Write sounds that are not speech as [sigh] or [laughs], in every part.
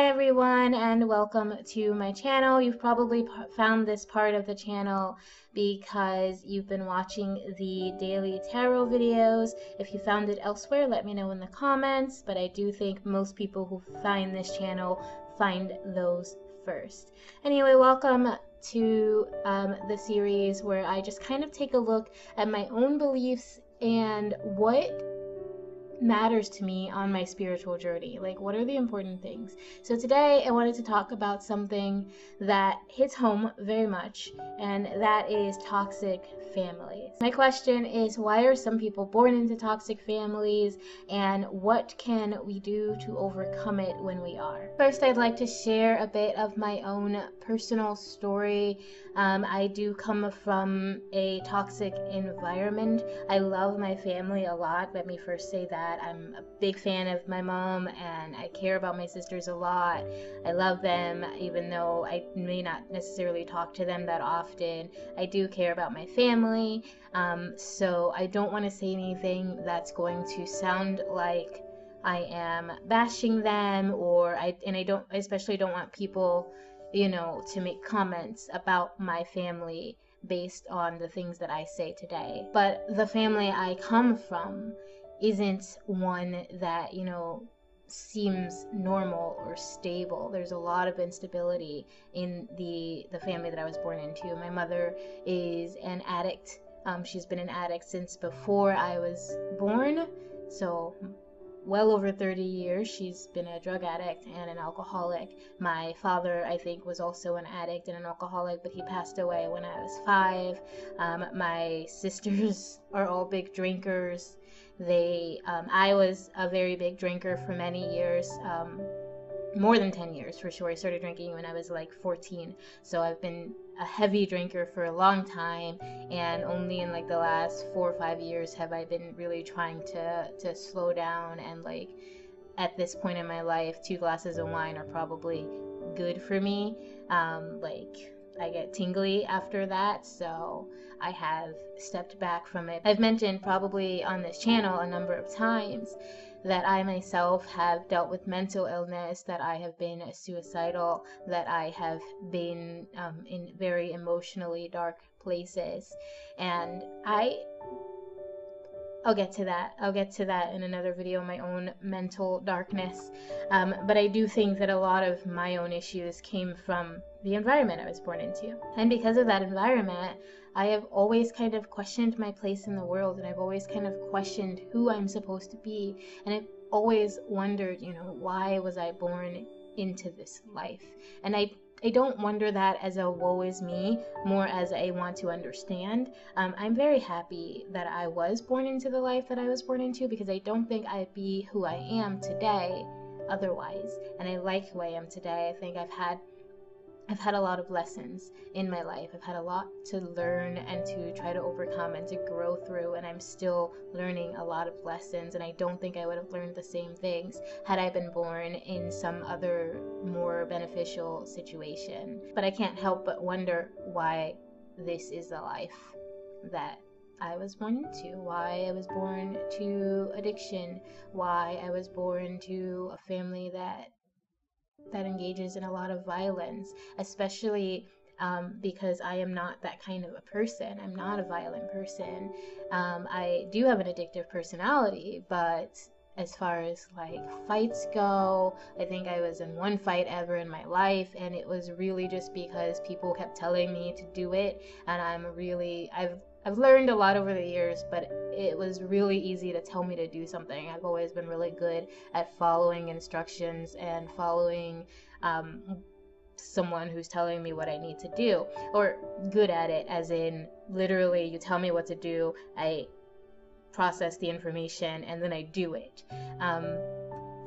Hi everyone and welcome to my channel. You've probably found this part of the channel because you've been watching the daily tarot videos. If you found it elsewhere, let me know in the comments, but I do think most people who find this channel find those first. Anyway, welcome to um, the series where I just kind of take a look at my own beliefs and what matters to me on my spiritual journey? Like, what are the important things? So, today I wanted to talk about something that hits home very much, and that is toxic families. My question is why are some people born into toxic families, and what can we do to overcome it when we are? First, I'd like to share a bit of my own personal story. Um, I do come from a toxic environment. I love my family a lot. Let me first say that. I'm a big fan of my mom and I care about my sisters a lot. I love them, even though I may not necessarily talk to them that often. I do care about my family. Um, so I don't want to say anything that's going to sound like I am bashing them or I and I don't especially don't want people, you know, to make comments about my family based on the things that I say today. But the family I come from isn't one that, you know, seems normal or stable. There's a lot of instability in the the family that I was born into. My mother is an addict. Um, she's been an addict since before I was born. So well over 30 years she's been a drug addict and an alcoholic my father i think was also an addict and an alcoholic but he passed away when i was five um, my sisters [laughs] are all big drinkers they, um, I was a very big drinker for many years. Um, more than 10 years for sure. I started drinking when I was like 14. So I've been a heavy drinker for a long time and only in like the last 4 or 5 years have I been really trying to to slow down and like at this point in my life, two glasses of wine are probably good for me. Um, like I get tingly after that, so I have stepped back from it. I've mentioned probably on this channel a number of times that I myself have dealt with mental illness, that I have been suicidal, that I have been um, in very emotionally dark places. And I I'll get to that. I'll get to that in another video, my own mental darkness. Um, but I do think that a lot of my own issues came from the environment I was born into. And because of that environment, I have always kind of questioned my place in the world and I've always kind of questioned who I'm supposed to be. And I've always wondered, you know, why was I born into this life? And I I don't wonder that as a woe is me, more as a want to understand. Um, I'm very happy that I was born into the life that I was born into because I don't think I'd be who I am today otherwise. And I like who I am today. I think I've had I've had a lot of lessons in my life. I've had a lot to learn and to try to overcome and to grow through, and I'm still learning a lot of lessons. And I don't think I would have learned the same things had I been born in some other more beneficial situation. But I can't help but wonder why this is the life that I was born into, why I was born to addiction, why I was born to a family that that engages in a lot of violence, especially um, because I am not that kind of a person. I'm not a violent person. Um, I do have an addictive personality, but as far as like fights go, I think I was in one fight ever in my life, and it was really just because people kept telling me to do it, and I'm really I've I've learned a lot over the years, but it was really easy to tell me to do something. I've always been really good at following instructions and following um, someone who's telling me what I need to do, or good at it, as in literally, you tell me what to do, I process the information, and then I do it. Um,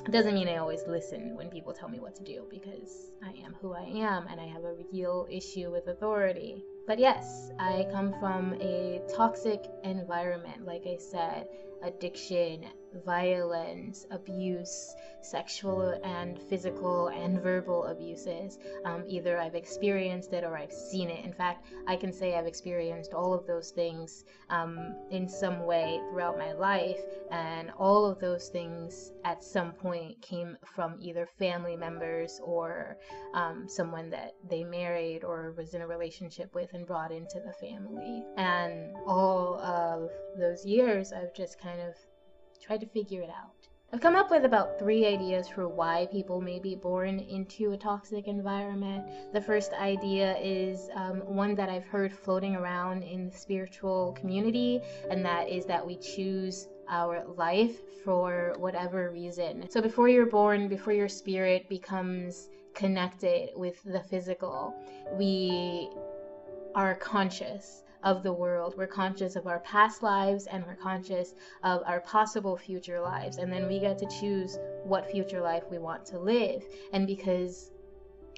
it doesn't mean I always listen when people tell me what to do because I am who I am and I have a real issue with authority. But yes, I come from a toxic environment, like I said addiction, violence, abuse, sexual and physical and verbal abuses. Um, either I've experienced it or I've seen it. In fact, I can say I've experienced all of those things um, in some way throughout my life, and all of those things at some point came from either family members or um, someone that they married or was in a relationship with and brought into the family. And all of those years, I've just kind of tried to figure it out. I've come up with about three ideas for why people may be born into a toxic environment. The first idea is um, one that I've heard floating around in the spiritual community, and that is that we choose our life for whatever reason. So before you're born, before your spirit becomes connected with the physical, we are conscious of the world. We're conscious of our past lives and we're conscious of our possible future lives. And then we get to choose what future life we want to live. And because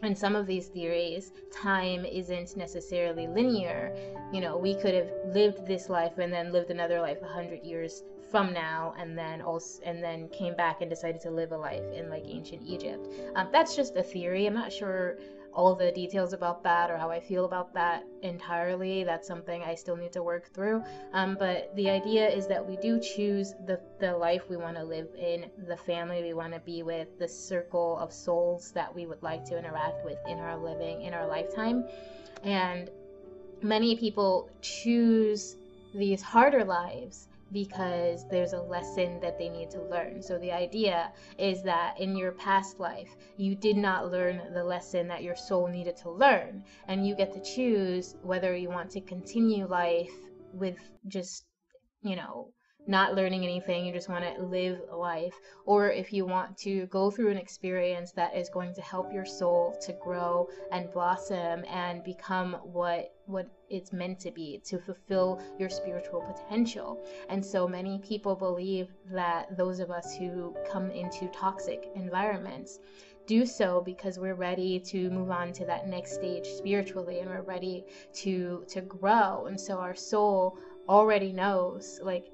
in some of these theories, time isn't necessarily linear. You know, we could have lived this life and then lived another life a hundred years from now, and then also and then came back and decided to live a life in like ancient Egypt. Um, that's just a theory. I'm not sure all the details about that or how I feel about that entirely. That's something I still need to work through. Um, but the idea is that we do choose the, the life we want to live in, the family we want to be with, the circle of souls that we would like to interact with in our living, in our lifetime. And many people choose these harder lives because there's a lesson that they need to learn. So the idea is that in your past life, you did not learn the lesson that your soul needed to learn. And you get to choose whether you want to continue life with just, you know, not learning anything, you just want to live life, or if you want to go through an experience that is going to help your soul to grow and blossom and become what what it's meant to be to fulfill your spiritual potential. And so many people believe that those of us who come into toxic environments do so because we're ready to move on to that next stage spiritually and we're ready to to grow and so our soul already knows like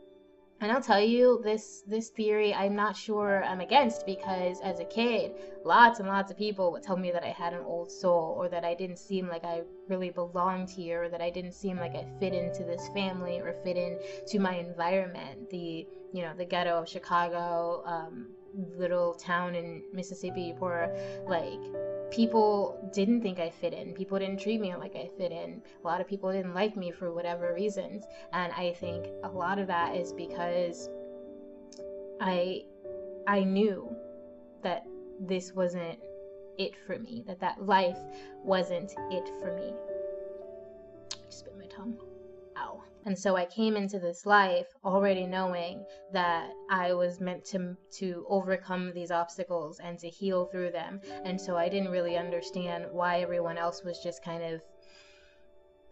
and I'll tell you this this theory I'm not sure I'm against because as a kid, lots and lots of people would tell me that I had an old soul or that I didn't seem like I really belonged here or that I didn't seem like I fit into this family or fit into my environment. The you know the ghetto of Chicago, um, little town in Mississippi, where like people didn't think I fit in. People didn't treat me like I fit in. A lot of people didn't like me for whatever reasons. And I think a lot of that is because I I knew that this wasn't it for me, that that life wasn't it for me. I spit my tongue. Ow. And so I came into this life already knowing that I was meant to to overcome these obstacles and to heal through them. And so I didn't really understand why everyone else was just kind of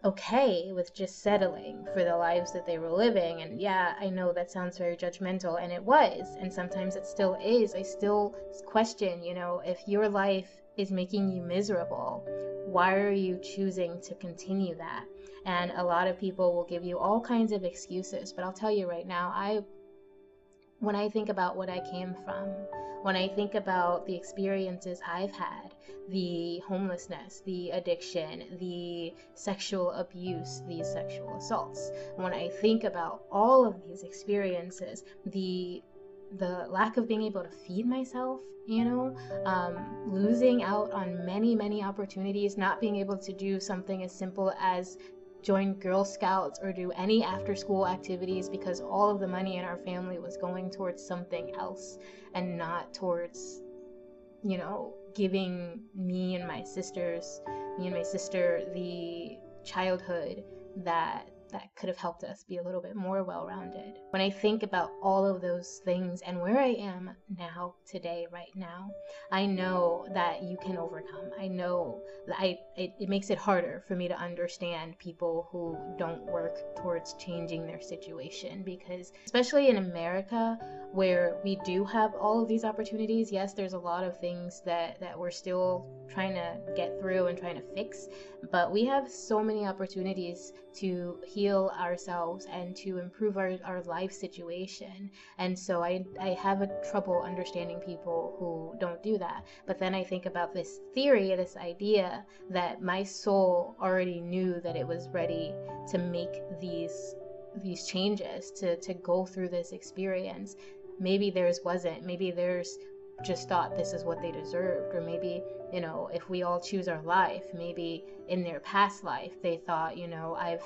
okay with just settling for the lives that they were living. And yeah, I know that sounds very judgmental, and it was, and sometimes it still is. I still question, you know, if your life is making you miserable, why are you choosing to continue that? And a lot of people will give you all kinds of excuses, but I'll tell you right now, I when I think about what I came from, when I think about the experiences I've had, the homelessness, the addiction, the sexual abuse, the sexual assaults, when I think about all of these experiences, the the lack of being able to feed myself, you know, um, losing out on many, many opportunities, not being able to do something as simple as join Girl Scouts or do any after school activities because all of the money in our family was going towards something else and not towards, you know, giving me and my sisters, me and my sister, the childhood that that could have helped us be a little bit more well rounded. When I think about all of those things and where I am now, today, right now, I know that you can overcome. I know that I, it, it makes it harder for me to understand people who don't work towards changing their situation because, especially in America, where we do have all of these opportunities, yes, there's a lot of things that, that we're still trying to get through and trying to fix, but we have so many opportunities to heal ourselves and to improve our, our life situation. And so I, I have a trouble understanding people who don't do that. But then I think about this theory, this idea that my soul already knew that it was ready to make these these changes to to go through this experience maybe theirs wasn't. Maybe theirs just thought this is what they deserved. Or maybe you know if we all choose our life maybe in their past life they thought you know i've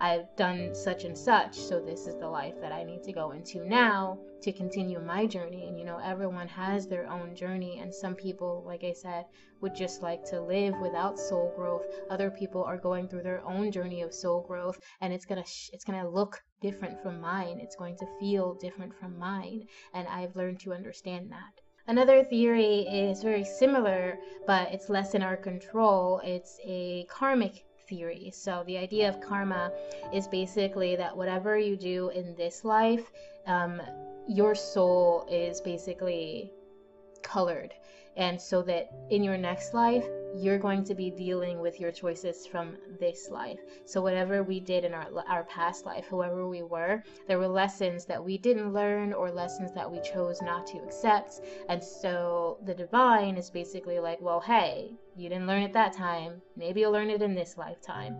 i've done such and such so this is the life that i need to go into now to continue my journey. And you know everyone has their own journey and some people like i said would just like to live without soul growth. Other people are going through their own journey of soul growth and it's to sh- it's to look different from mine. It's going to feel different from mine and i've learned to understand that. Another theory is very similar, but it's less in our control. It's a karmic theory. So, the idea of karma is basically that whatever you do in this life, um, your soul is basically colored. And so that in your next life, you're going to be dealing with your choices from this life. So whatever we did in our our past life, whoever we were, there were lessons that we didn't learn or lessons that we chose not to accept. And so the divine is basically like, well, hey, you didn't learn it that time. Maybe you'll learn it in this lifetime.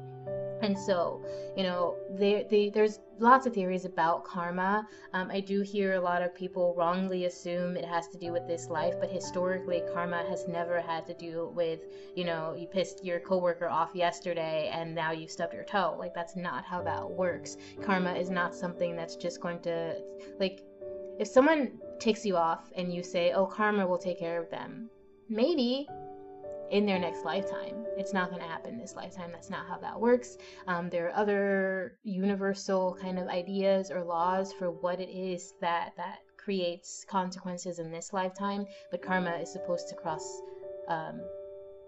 And so, you know, there, there's lots of theories about karma. Um, I do hear a lot of people wrongly assume it has to do with this life, but historically, karma has never had to do with, you know, you pissed your coworker off yesterday and now you stubbed your toe. Like, that's not how that works. Karma is not something that's just going to, like, if someone ticks you off and you say, oh, karma will take care of them, maybe in their next lifetime. It's not going to happen this lifetime. That's not how that works. Um, there are other universal kind of ideas or laws for what it is that that creates consequences in this lifetime, but karma is supposed to cross um,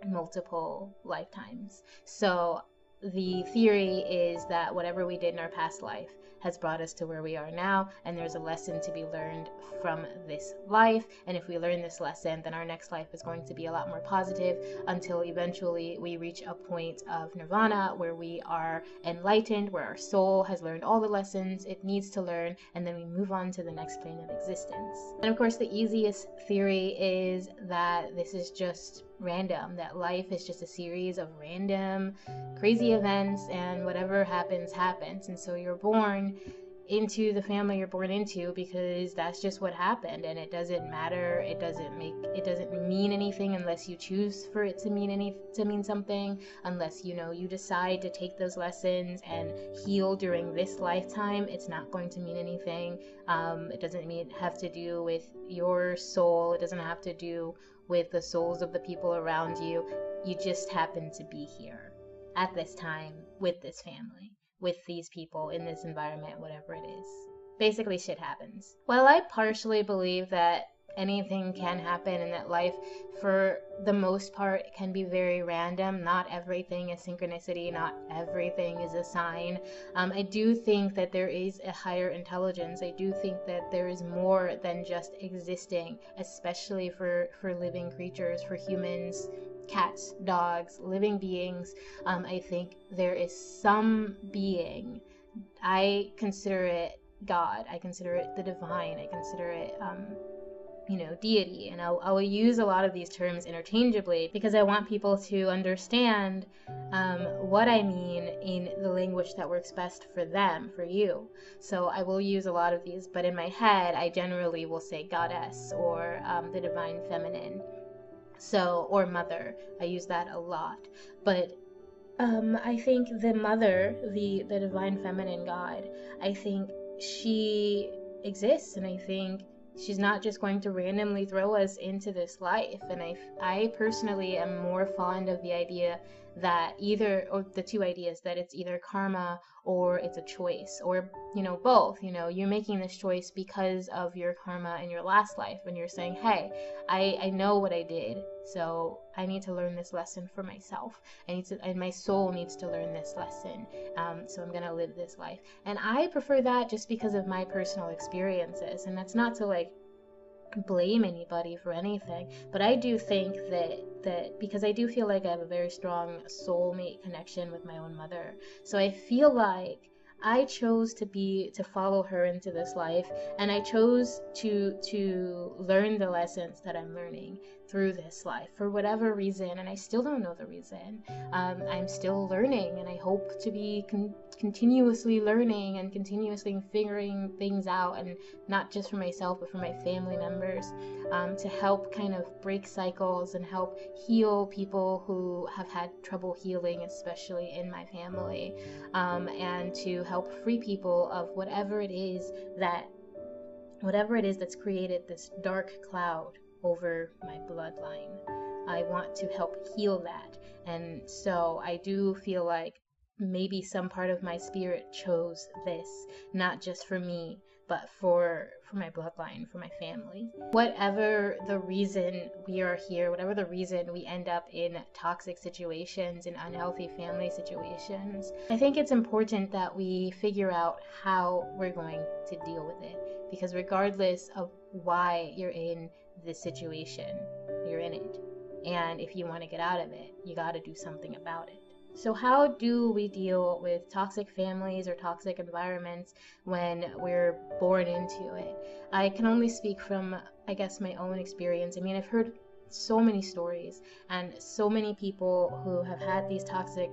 multiple lifetimes. So the theory is that whatever we did in our past life has brought us to where we are now, and there's a lesson to be learned from this life. And if we learn this lesson, then our next life is going to be a lot more positive until eventually we reach a point of nirvana where we are enlightened, where our soul has learned all the lessons it needs to learn, and then we move on to the next plane of existence. And of course, the easiest theory is that this is just random, that life is just a series of random, crazy events, and whatever happens, happens. And so you're born into the family you're born into because that's just what happened and it doesn't matter it doesn't make it doesn't mean anything unless you choose for it to mean any to mean something unless you know you decide to take those lessons and heal during this lifetime it's not going to mean anything um, it doesn't mean have to do with your soul it doesn't have to do with the souls of the people around you. You just happen to be here at this time with this family, with these people in this environment, whatever it is. Basically, shit happens. Well, I partially believe that anything can happen and that life for the most part can be very random not everything is synchronicity not everything is a sign um, i do think that there is a higher intelligence i do think that there is more than just existing especially for for living creatures for humans cats dogs living beings um, i think there is some being i consider it god i consider it the divine i consider it um, you know, deity. And I'll, I'll use a lot of these terms interchangeably because I want people to understand um, what I mean in the language that works best for them, for you. So I will use a lot of these, but in my head, I generally will say goddess or um, the divine feminine. So, or mother. I use that a lot. But um, I think the mother, the, the divine feminine God, I think she exists and I think she's not just going to randomly throw us into this life and i i personally am more fond of the idea that either or the two ideas that it's either karma or it's a choice or you know both you know you're making this choice because of your karma in your last life and you're saying hey i i know what i did so i need to learn this lesson for myself. I need to and my soul needs to learn this lesson. Um, so i'm gonna live this life. And i prefer that just because of my personal experiences. And that's not to like blame anybody for anything but i do think that that because i do feel like i have a very strong soulmate connection with my own mother. So i feel like I chose to be to follow her into this life and I chose to to learn the lessons that I'm learning through this life for whatever reason and I still don't know the reason. Um, I'm still learning and I hope to be con- continuously learning and continuously figuring things out and not just for myself but for my family members um, to help kind of break cycles and help heal people who have had trouble healing especially in my family um, and to help free people of whatever it is that whatever it is that's created this dark cloud over my bloodline. I want to help heal that. And so I do feel like maybe some part of my spirit chose this, not just for me, but for for my bloodline, for my family. Whatever the reason we are here, whatever the reason we end up in toxic situations, in unhealthy family situations, I think it's important that we figure out how we're going to deal with it. Because regardless of why you're in this situation, you're in it. And if you want to get out of it, you got to do something about it. So, how do we deal with toxic families or toxic environments when we're born into it? I can only speak from, I guess, my own experience. I mean, I've heard so many stories and so many people who have had these toxic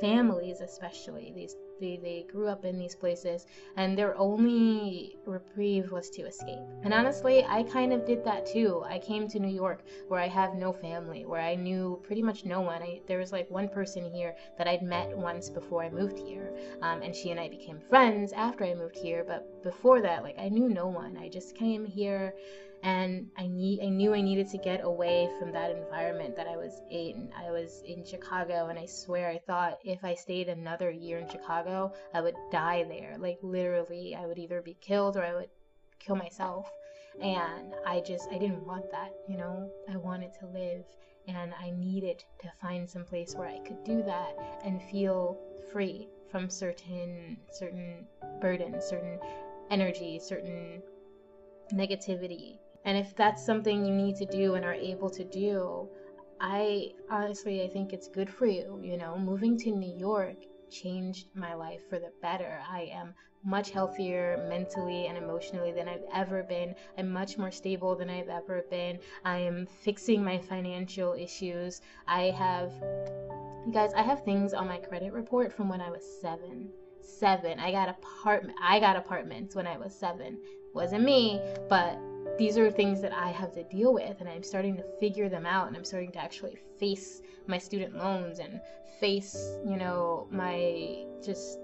families, especially these they, they grew up in these places and their only reprieve was to escape. And honestly, I kind of did that too. I came to New York where I have no family, where I knew pretty much no one. I, there was like one person here that I'd met once before I moved here. Um, and she and I became friends after I moved here. But before that, like I knew no one. I just came here and I need I knew I needed to get away from that environment that I was in. I was in Chicago and I swear I thought if I stayed another year in Chicago, I would die there. Like literally, I would either be killed or I would kill myself. And I just I didn't want that, you know? I wanted to live and I needed to find some place where I could do that and feel free from certain certain burdens, certain energy, certain negativity and if that's something you need to do and are able to do, I honestly I think it's good for you. You know, moving to New York changed my life for the better. I am much healthier mentally and emotionally than I've ever been. I'm much more stable than I've ever been. I am fixing my financial issues. I have you guys, I have things on my credit report from when I was 7. 7. I got apartment I got apartments when I was 7. Wasn't me, but these are things that I have to deal with, and I'm starting to figure them out, and I'm starting to actually face my student loans and face, you know, my just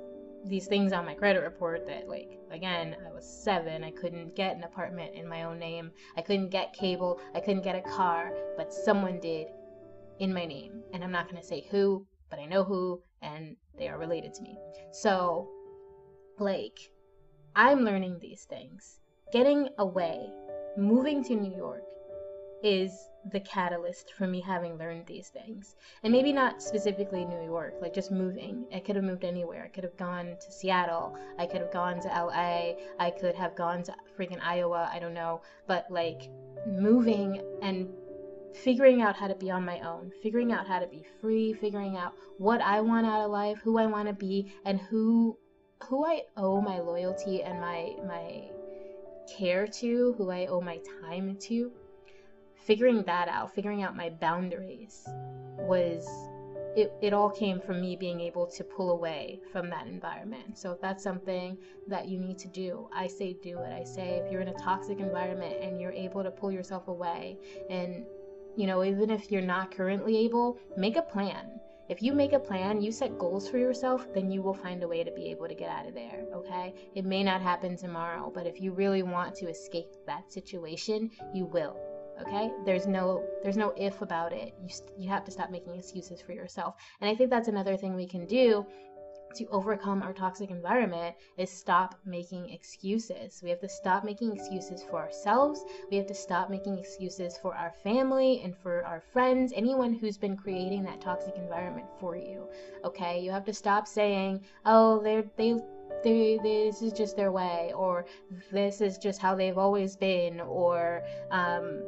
these things on my credit report that, like, again, I was seven, I couldn't get an apartment in my own name, I couldn't get cable, I couldn't get a car, but someone did in my name, and I'm not going to say who, but I know who, and they are related to me. So, like, I'm learning these things. Getting away moving to New York is the catalyst for me having learned these things. And maybe not specifically New York, like just moving. I could have moved anywhere. I could have gone to Seattle. I could have gone to LA. I could have gone to freaking Iowa. I don't know. But like moving and figuring out how to be on my own, figuring out how to be free, figuring out what I want out of life, who I want to be, and who who I owe my loyalty and my my care to, who I owe my time to, figuring that out, figuring out my boundaries was it, it all came from me being able to pull away from that environment. So if that's something that you need to do, I say do it. I say if you're in a toxic environment and you're able to pull yourself away and you know, even if you're not currently able, make a plan. If you make a plan, you set goals for yourself, then you will find a way to be able to get out of there, okay? It may not happen tomorrow, but if you really want to escape that situation, you will. Okay? There's no there's no if about it. You you have to stop making excuses for yourself. And I think that's another thing we can do to overcome our toxic environment is stop making excuses. We have to stop making excuses for ourselves. We have to stop making excuses for our family and for our friends, anyone who's been creating that toxic environment for you. Okay? You have to stop saying, "Oh, they're they they, this is just their way," or "This is just how they've always been," or um,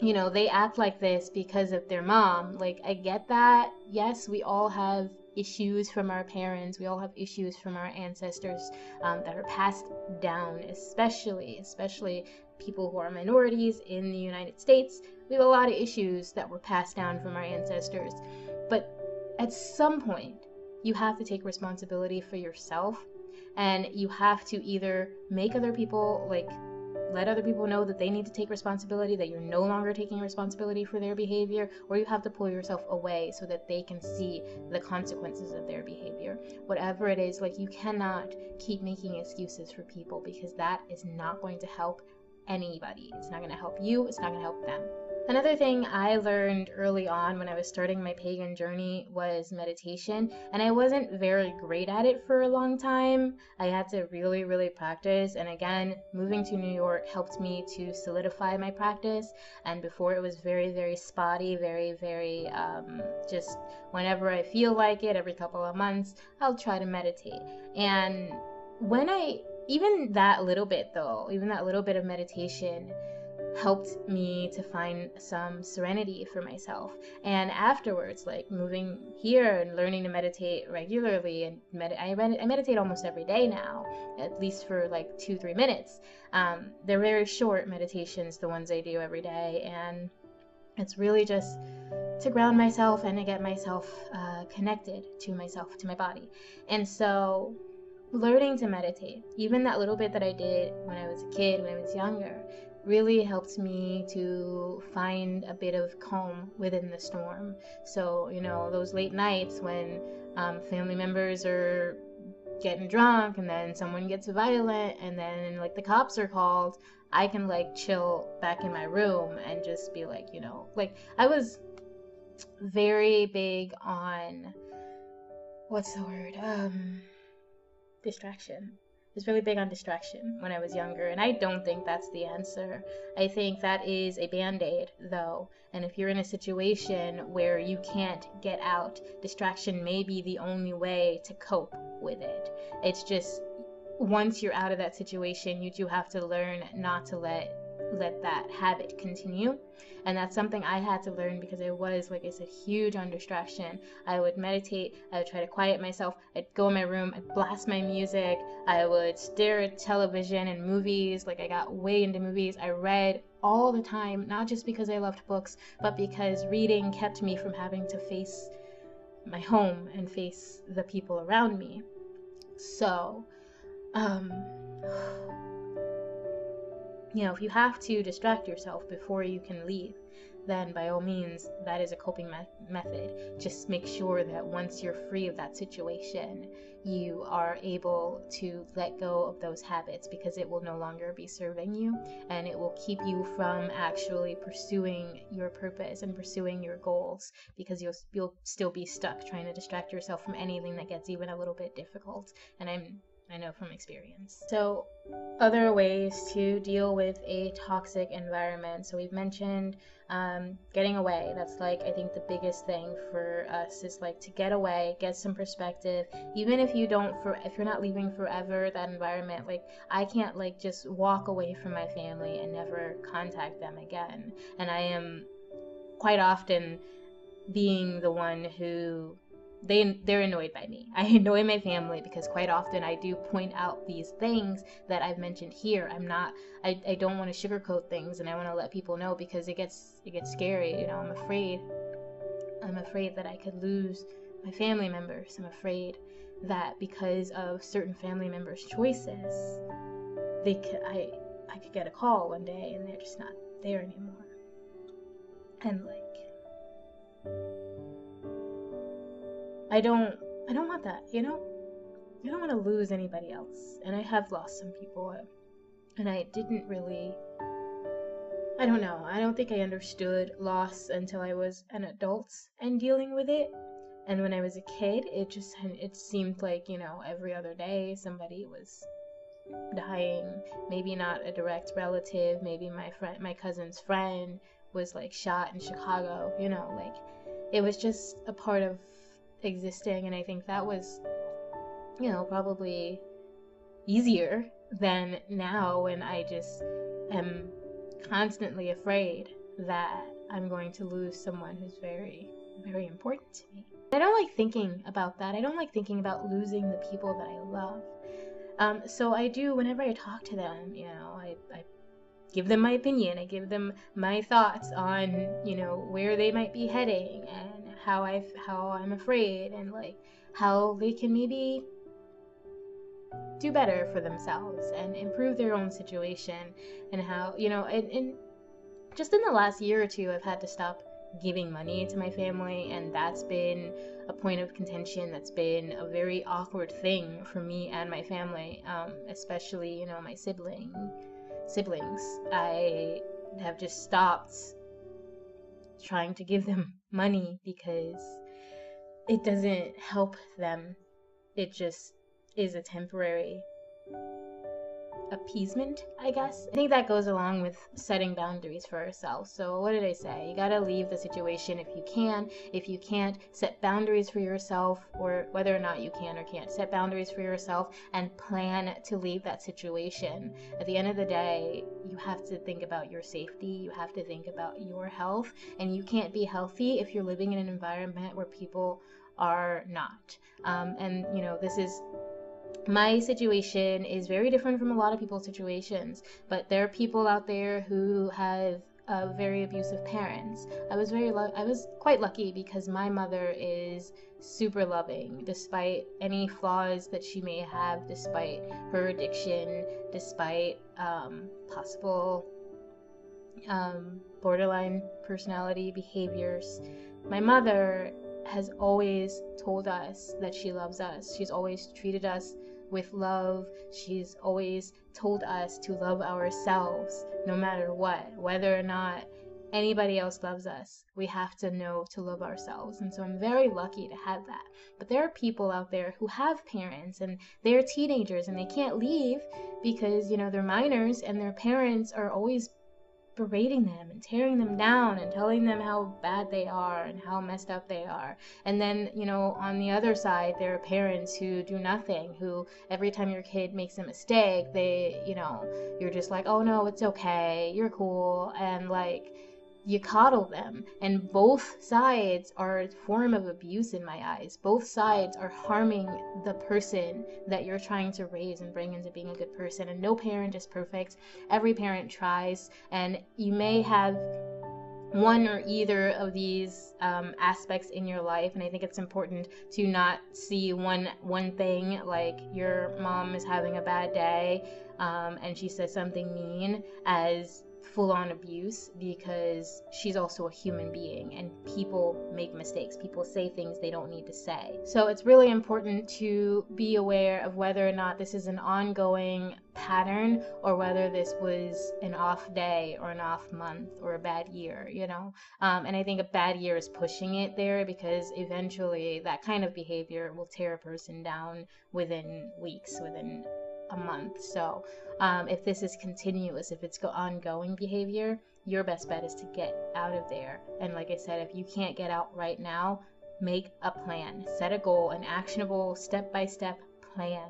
you know, they act like this because of their mom. Like, I get that. Yes, we all have issues from our parents. We all have issues from our ancestors um, that are passed down, especially, especially people who are minorities in the United States. We have a lot of issues that were passed down from our ancestors. But at some point, you have to take responsibility for yourself and you have to either make other people like let other people know that they need to take responsibility, that you're no longer taking responsibility for their behavior, or you have to pull yourself away so that they can see the consequences of their behavior. Whatever it is, like you cannot keep making excuses for people because that is not going to help anybody. It's not going to help you, it's not going to help them. Another thing I learned early on when I was starting my pagan journey was meditation, and I wasn't very great at it for a long time. I had to really, really practice, and again, moving to New York helped me to solidify my practice. And before it was very, very spotty, very, very um, just whenever I feel like it, every couple of months, I'll try to meditate. And when I, even that little bit though, even that little bit of meditation, helped me to find some serenity for myself. And afterwards, like moving here and learning to meditate regularly, and med- I, med- I meditate almost every day now, at least for like two, three minutes. Um, they're very short meditations, the ones I do every day. And it's really just to ground myself and to get myself uh, connected to myself, to my body. And so learning to meditate, even that little bit that I did when I was a kid, when I was younger, really helped me to find a bit of calm within the storm. So, you know, those late nights when um, family members are getting drunk and then someone gets violent and then like the cops are called, I can like chill back in my room and just be like, you know, like I was very big on what's the word? Um distraction was really big on distraction when I was younger, and I don't think that's the answer. I think that is a band aid, though. And if you're in a situation where you can't get out, distraction may be the only way to cope with it. It's just once you're out of that situation, you do have to learn not to let let that habit continue. And that's something I had to learn because it was, like I said, huge on distraction. I would meditate, I would try to quiet myself, I'd go in my room, I'd blast my music, I would stare at television and movies. Like I got way into movies. I read all the time, not just because I loved books, but because reading kept me from having to face my home and face the people around me. So, um, you know, if you have to distract yourself before you can leave, then by all means, that is a coping me- method. Just make sure that once you're free of that situation, you are able to let go of those habits because it will no longer be serving you and it will keep you from actually pursuing your purpose and pursuing your goals because you'll, you'll still be stuck trying to distract yourself from anything that gets even a little bit difficult. And I'm I know from experience. So, other ways to deal with a toxic environment. So, we've mentioned um, getting away. That's like, I think, the biggest thing for us is like to get away, get some perspective. Even if you don't, for if you're not leaving forever, that environment, like, I can't like just walk away from my family and never contact them again. And I am quite often being the one who they they're annoyed by me. I annoy my family because quite often I do point out these things that I've mentioned here. I'm not I, I don't want to sugarcoat things and I want to let people know because it gets it gets scary, you know. I'm afraid I'm afraid that I could lose my family members. I'm afraid that because of certain family members' choices, they could I I could get a call one day and they're just not there anymore. And like I don't I don't want that, you know? I don't want to lose anybody else. And I have lost some people and I didn't really I don't know. I don't think I understood loss until I was an adult and dealing with it. And when I was a kid, it just it seemed like, you know, every other day somebody was dying. Maybe not a direct relative, maybe my friend my cousin's friend was like shot in Chicago, you know, like it was just a part of existing and I think that was you know probably easier than now when I just am constantly afraid that I'm going to lose someone who's very, very important to me. I don't like thinking about that. I don't like thinking about losing the people that I love. Um, so I do, whenever I talk to them, you know, I, I give them my opinion. I give them my thoughts on, you know, where they might be heading and how I how I'm afraid and like how they can maybe do better for themselves and improve their own situation and how, you know, and, and just in the last year or two I've had to stop giving money to my family and that's been a point of contention. That's been a very awkward thing for me and my family um, especially you know my sibling siblings. I have just stopped trying to give them money because it doesn't help them. It just is a temporary appeasement, I guess. I think that goes along with setting boundaries for ourselves. So, what did I say? You gotta leave the situation if you can. If you can't, set boundaries for yourself, or whether or not you can or can't, set boundaries for yourself and plan to leave that situation. At the end of the day, you have to think about your safety, you have to think about your health, and you can't be healthy if you're living in an environment where people are not. Um, and, you know, this is my situation is very different from a lot of people's situations, but there are people out there who have uh, very abusive parents. I was very lu- I was quite lucky because my mother is super loving despite any flaws that she may have, despite her addiction, despite um, possible um, borderline personality behaviors. My mother has always told us that she loves us. She's always treated us with love. She's always told us to love ourselves no matter what, whether or not anybody else loves us. We have to know to love ourselves. And so I'm very lucky to have that. But there are people out there who have parents and they're teenagers and they can't leave because, you know, they're minors and their parents are always berating them and tearing them down and telling them how bad they are and how messed up they are. And then, you know, on the other side, there are parents who do nothing, who every time your kid makes a mistake, they, you know, you're just like, oh no, it's okay, you're cool. And like, you coddle them and both sides are a form of abuse in my eyes. Both sides are harming the person that you're trying to raise and bring into being a good person. And no parent is perfect. Every parent tries. And you may have one or either of these um, aspects in your life. And i think it's important to not see one one thing like your mom is having a bad day um, and she says something mean as full on abuse because she's also a human being and people make mistakes. People say things they don't need to say. So it's really important to be aware of whether or not this is an ongoing pattern or whether this was an off day or an off month or a bad year, you know? Um, and I think a bad year is pushing it there because eventually that kind of behavior will tear a person down within weeks, within a month. So um, if this is continuous, if it's ongoing behavior, your best bet is to get out of there. And like I said, if you can't get out right now, make a plan, set a goal, an actionable step by step plan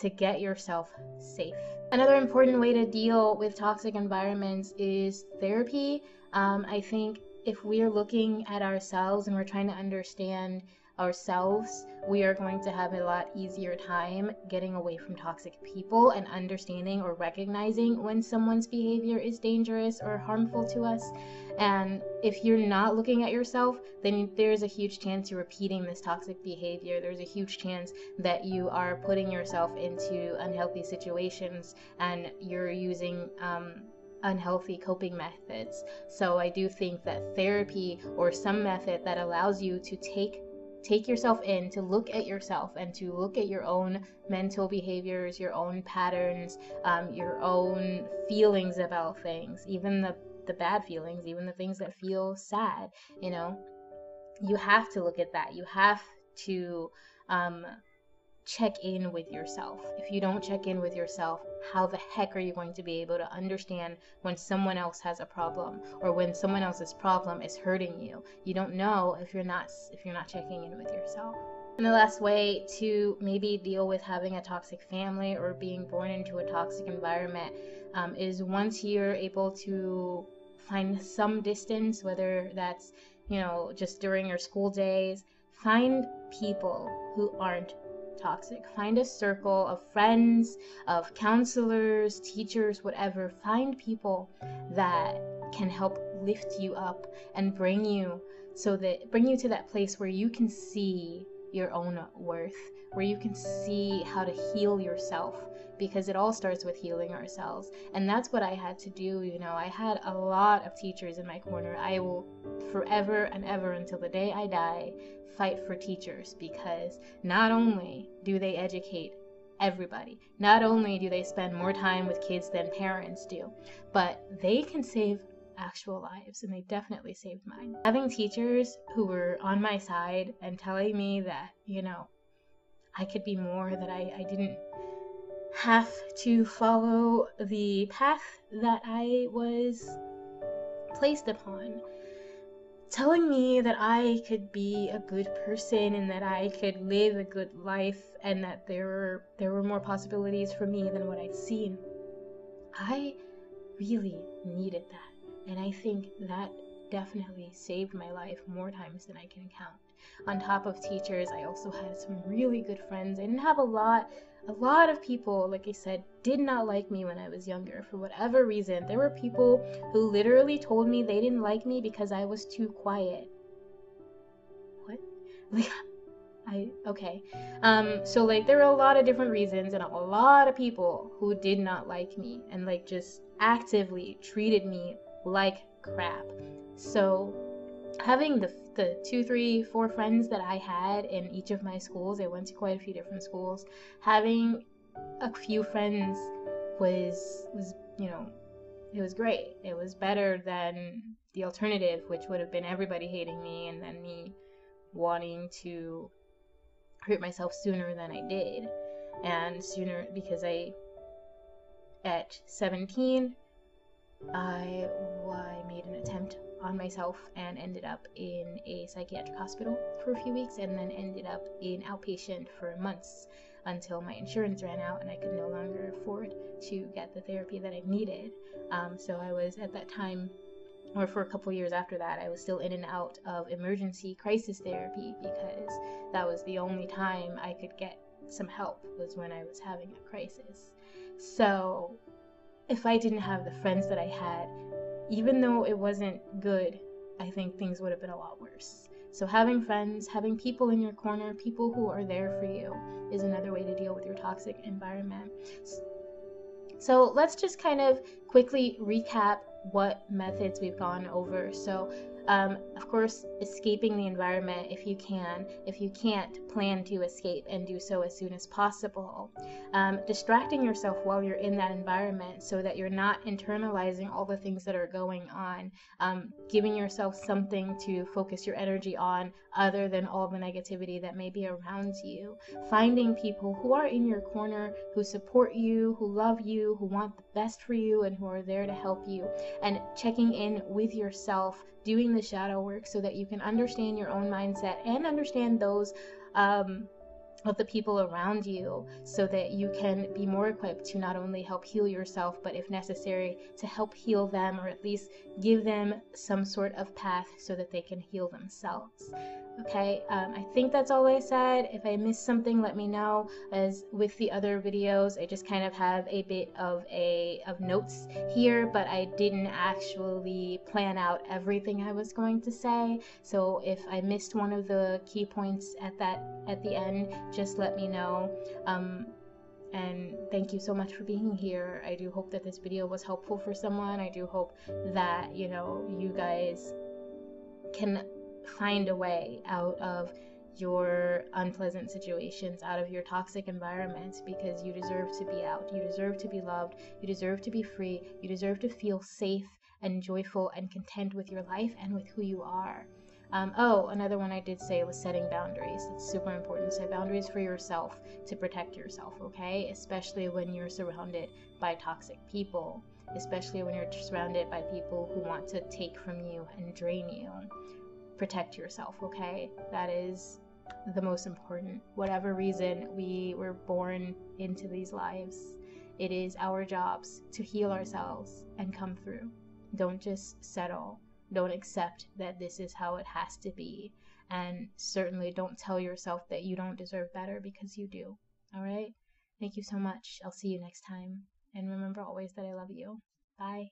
to get yourself safe. Another important way to deal with toxic environments is therapy. Um, I think if we're looking at ourselves and we're trying to understand ourselves, we are going to have a lot easier time getting away from toxic people and understanding or recognizing when someone's behavior is dangerous or harmful to us. And if you're not looking at yourself, then there's a huge chance you're repeating this toxic behavior. There's a huge chance that you are putting yourself into unhealthy situations and you're using um, unhealthy coping methods. So I do think that therapy or some method that allows you to take take yourself in to look at yourself and to look at your own mental behaviors, your own patterns, um, your own feelings about things, even the the bad feelings, even the things that feel sad. You know, you have to look at that. You have to um, check in with yourself. If you don't check in with yourself, how the heck are you going to be able to understand when someone else has a problem or when someone else's problem is hurting you? You don't know if you're not if you're not checking in with yourself. And the last way to maybe deal with having a toxic family or being born into a toxic environment um, is once you're able to find some distance, whether that's, you know, just during your school days. Find people who aren't toxic. Find a circle of friends, of counselors, teachers, whatever. Find people that can help lift you up and bring you so that bring you to that place where you can see your own worth, where you can see how to heal yourself because it all starts with healing ourselves. And that's what I had to do. You know, I had a lot of teachers in my corner. I will forever and ever until the day I die fight for teachers because not only do they educate everybody, not only do they spend more time with kids than parents do, but they can save actual lives and they definitely saved mine. Having teachers who were on my side and telling me that, you know, I could be more, that I, I didn't have to follow the path that I was placed upon. Telling me that I could be a good person and that I could live a good life and that there were there were more possibilities for me than what I'd seen. I really needed that. And I think that definitely saved my life more times than I can count. On top of teachers, I also had some really good friends. I didn't have a lot a lot of people, like I said, did not like me when I was younger for whatever reason. There were people who literally told me they didn't like me because I was too quiet. What? [laughs] I, okay. Um, so like there were a lot of different reasons and a lot of people who did not like me and like just actively treated me like crap. So having the the two, three, four friends that I had in each of my schools, I went to quite a few different schools. Having a few friends was was you know it was great. It was better than the alternative, which would have been everybody hating me and then me wanting to hurt myself sooner than I did, and sooner because I at 17 I, I made an attempt on myself and ended up in a psychiatric hospital for a few weeks and then ended up in outpatient for months until my insurance ran out and I could no longer afford to get the therapy that I needed. Um, so I was at that time, or for a couple years after that, I was still in and out of emergency crisis therapy because that was the only time I could get some help was when I was having a crisis. So if I didn't have the friends that I had, even though it wasn't good, I think things would have been a lot worse. So, having friends, having people in your corner, people who are there for you, is another way to deal with your toxic environment. So, let's just kind of quickly recap what methods we've gone over. So, um, of course, escaping the environment if you can. If you can't, plan to escape and do so as soon as possible. Um, distracting yourself while you're in that environment so that you're not internalizing all the things that are going on. Um, giving yourself something to focus your energy on other than all the negativity that may be around you. Finding people who are in your corner, who support you, who love you, who want the best for you, and who are there to help you. And checking in with yourself doing the shadow work so that you can understand your own mindset and understand those um, of the people around you so that you can be more equipped to not only help heal yourself, but if necessary, to help heal them or at least give them some sort of path so that they can heal themselves. Okay, um, I think that's all I said. If I missed something, let me know. As with the other videos, I just kind of have a bit of a of notes here, but I didn't actually plan out everything I was going to say. So if I missed one of the key points at that at the end, just let me know. Um, and thank you so much for being here. I do hope that this video was helpful for someone. I do hope that, you know, you guys can find a way out of your unpleasant situations, out of your toxic environments, because you deserve to be out. You deserve to be loved. You deserve to be free. You deserve to feel safe and joyful and content with your life and with who you are. Um, oh, another one I did say was setting boundaries. It's super important. Set boundaries for yourself to protect yourself, okay? Especially when you're surrounded by toxic people, especially when you're surrounded by people who want to take from you and drain you protect yourself, okay? That is the most important. Whatever reason we were born into these lives, it is our jobs to heal ourselves and come through. Don't just settle. Don't accept that this is how it has to be. And certainly don't tell yourself that you don't deserve better because you do. All right? Thank you so much. I'll see you next time. And remember always that I love you. Bye.